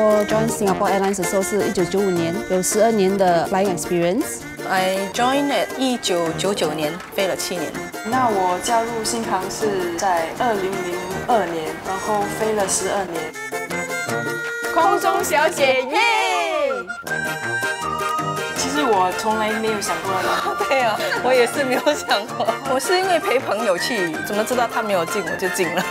我 join Singapore Airlines 的时候是一九九五年，有十二年的 flying experience。I joined at 一九九九年，飞了七年。那我加入新航是在二零零二年，然后飞了十二年。空中小姐耶！其实我从来没有想过要 对啊，我也是没有想过。我是因为陪朋友去，怎么知道他没有进我就进了？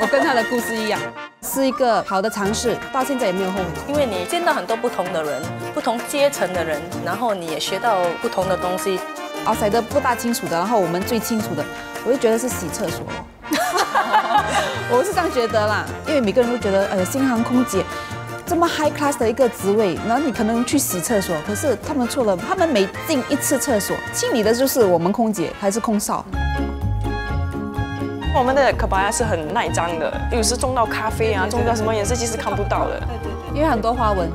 我跟他的故事一样，是一个好的尝试，到现在也没有后悔。因为你见到很多不同的人，不同阶层的人，然后你也学到不同的东西。outside 的不大清楚的，然后我们最清楚的，我就觉得是洗厕所。我是这样觉得啦，因为每个人都觉得，呃，新航空姐这么 high class 的一个职位，然后你可能去洗厕所，可是他们错了，他们每进一次厕所，清理的就是我们空姐还是空少。我们的可巴亚是很耐脏的，有时种到咖啡啊，种到什么颜色其实看不到的。因为很多花纹，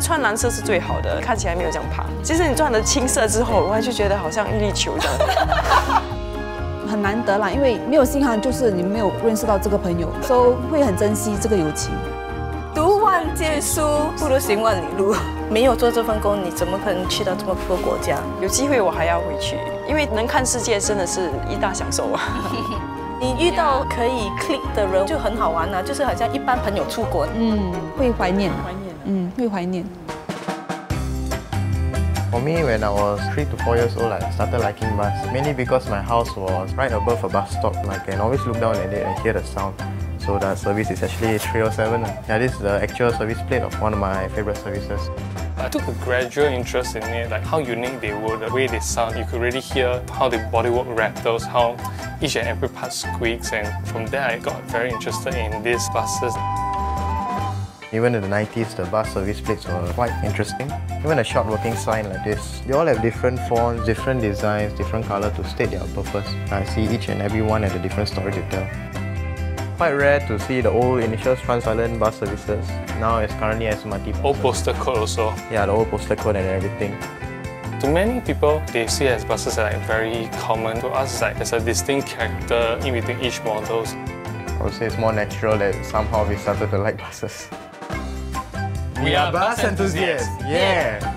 穿蓝色是最好的，看起来没有这样胖。其实你穿了青色之后，我就觉得好像一粒球这样。很难得啦，因为没有信号，就是你没有认识到这个朋友，所以会很珍惜这个友情。读万卷书不如行万里路。没有做这份工，你怎么可能去到这么多国家？有机会我还要回去，因为能看世界真的是一大享受啊。你遇到可以 click 的人就很好玩啊，就是好像一般朋友出国。嗯，会怀念，怀念，嗯，会怀念。 For me, when I was three to four years old, I started liking bus. Mainly because my house was right above a bus stop. I can always look down at it and hear the sound. So that service is actually 307. Yeah, this is the actual service plate of one of my favorite services. I took a gradual interest in it, like how unique they were, the way they sound. You could really hear how the bodywork rattles, how each and every part squeaks, and from there I got very interested in these buses. Even in the 90s, the bus service plates were quite interesting. Even a short working sign like this, they all have different fonts, different designs, different color to state their purpose. I see each and every one has a different story to tell. Quite rare to see the old initial Trans Island bus services. Now it's currently SMRT. Old postal code also. Yeah, the old postal code and everything. To many people, they see as buses are like very common. To us, it's like there's a distinct character in between each models. I would say it's more natural that somehow we started to like buses. We are bus enthusiasts, yeah!